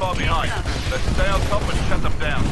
far behind. Let's stay on top and shut them down.